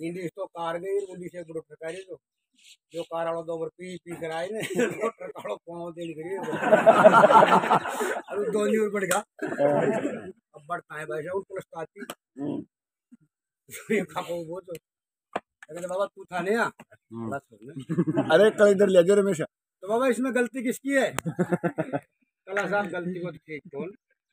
तो तो। जो कार वाला दो बार पी पी कर आए ने तो पाँव अब दो बढ़ गया अब बढ़ता है भाई पुलिस आती। ये खापो वो तो। अरे बाबा तू था नहीं ना। अरे कल इधर ले जाओ रमेश। तो बाबा इसमें गलती किसकी है? कला साहब गलती को ठीक कौन?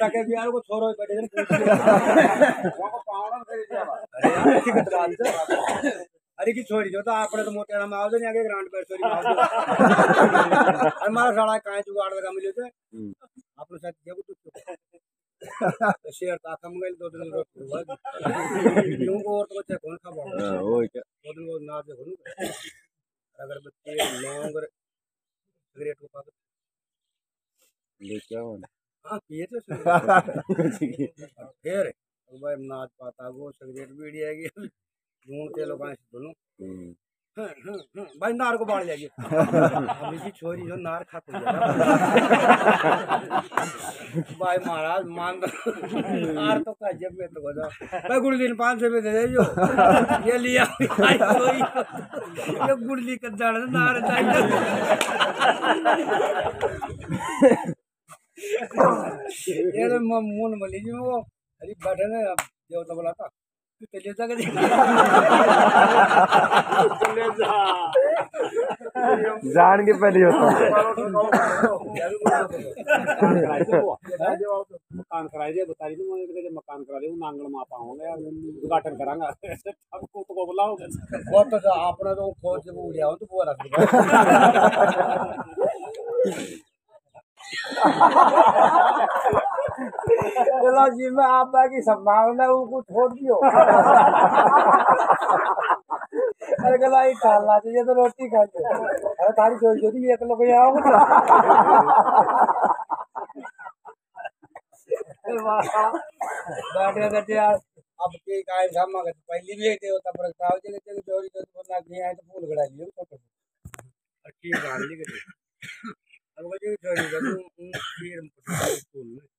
तके बिहार को छोरो बैठे वहाँ को पावड़ा कर दिया अरे है अरे की छोरी जो तो आपने तो मोटे में आओ नहीं आगे ग्राउंड पर छोरी आओ हमारा साला काहे जुगाड़ लगा मिले थे? आपने साथ जब तो। शेयर था कम गए दो दिन रोक यूँ को और तो कुछ कौन खा बोल ओय क्या? दो दिन वो ना देखो अगर बच्चे लौंग सिगरेट को पाकर ले क्या हो हाँ पिए तो फिर भाई नाच पाता वो सिगरेट बीड़ी आएगी लून के लोग दोनों हाँ, हाँ, हाँ, भाई नार को बाढ़ जाएगी हम इसी छोरी जो नार खाते हैं। भाई महाराज मान दो नार तो का जब में तो बता भाई गुड़ दिन पाँच सौ में दे दे जो ये लिया भाई छोरी ये गुड़ ली नार चाहिए ये तो म- मुन मली जी वो अरे बैठे ने अब देवता बोला था तू चले जा कर जान के पहले होता मकान कराई दे बता रही थी मैंने मकान करा दे नांगल मा पाऊँगा यार उद्घाटन करांगा अब को तो बुलाओ वो तो आपने तो खोज जब उड़िया हो तो वो रख चलो जी में आप बाकी संभावना उनको छोड़ दियो। अरे गला ही खाना चाहिए तो रोटी खा लो अरे तारी चोरी चोरी एक लोग यहाँ बैठे बैठे यार। अब के काय सामा का पहली भी थे होता पर काव जे के चोरी चोरी बना के आए तो फूल गड़ा लियो फ़ोटो और की गाल के अब वो जो चोरी कर तू फिर फूल तो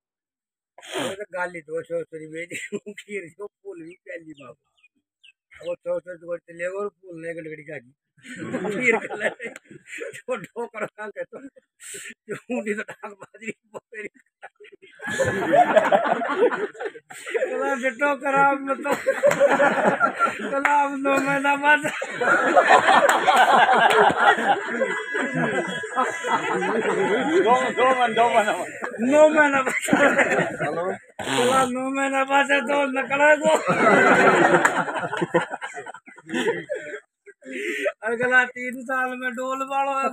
गाली तो चोरी बेटी खीर जो फूल भी पहली बाबू वो चौथे तो बोलते ले, और फूल ले गलगड़ी का जी फिर कलर जो ठोकर का के तो जो ऊँटी तो टांग बाजरी पोरी कला बेटो करा मतलब कला अब दो महीना बाद नौ महीना कला नौ महीना बाद तो नकड़ा को अगला तीन साल में डोल वालो है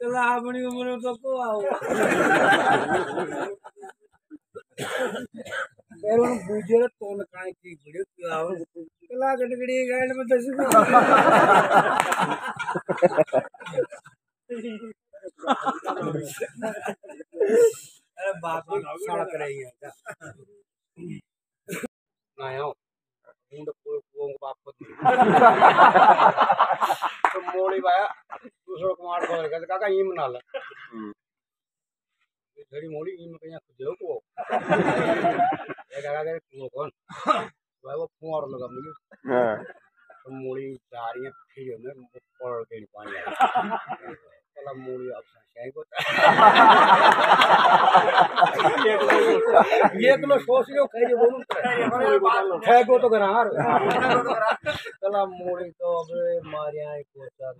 कला अपनी उम्र तो को आओ। फिर उन बूझे तो न काहे की वीडियो की आओ कला गड़गड़ी गाइड में दस अरे बाप रे सड़क रही है आया हूँ मुंड को बाप को तो मोड़ी बाया दूसरो कुमार को कर काका ई मना ला घड़ी मोड़ी ई में कहीं खुद को ये काका के को कौन भाई वो कुमार लगा मुझे। हाँ। तो मोड़ी जा रही है फिर में पड़ के पानी। चला मोड़ी अब शायद को ये किलो सोच लो खाई बोलूँ खाए को तो करार चला मोड़ी तो अब मारिया एक को चल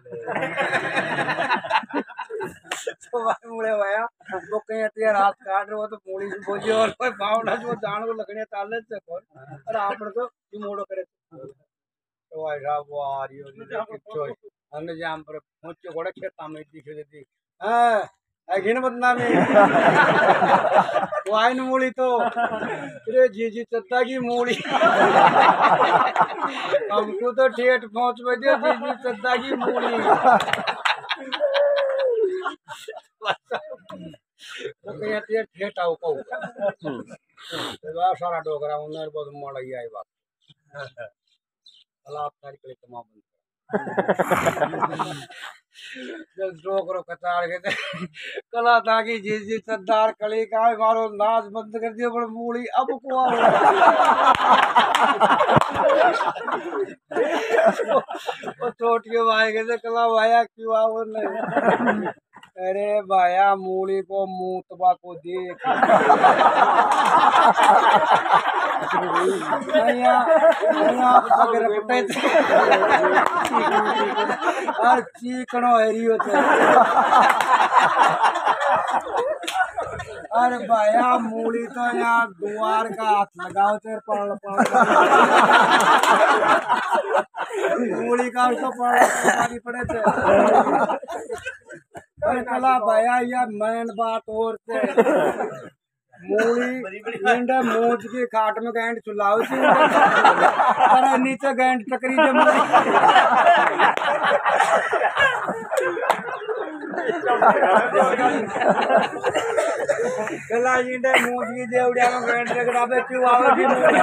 तो भाई मुड़े भाया वो कहीं अतिया रात काट रहे हो तो मोड़ी से बोलिए और कोई भावना जो जान को लगने ताले से कौन और आपने तो ये मोड़ो करे। तो भाई साहब वो आ रही हो किच्छो हमने जाम पर पहुँचे गोड़े खेता में दिखे देती हाँ घिन बदनामी। वो आइन मूली तो। अरे जीजी चद्दा की मूली। हमको तो ठेठ पहुँच बजे जीजी चद्दा की मूली। तो सारा डोगरा उन्हें ही तमाम बंद जी जी का मारो नाच बंद कर दिया पर मूली अब को वो कला भाया क्यों आओ नहीं अरे भाया, मूली को मुँह तबा को देख। और चीकणो हेरियो थे। अरे भाया, मूली तो यहाँ द्वार का हाथ लगाओ तेरे पड़ पड़ मूली का उसको पड़ पड़े थे। कला भैया, या मैन बात और से। मूली मूज की खाट में गैंड चुलाओ छी अरे नीचे गैंड टकरी जे कला इंड मूज की जेवड़िया में गैंड टकरा पे क्यों आवे मूली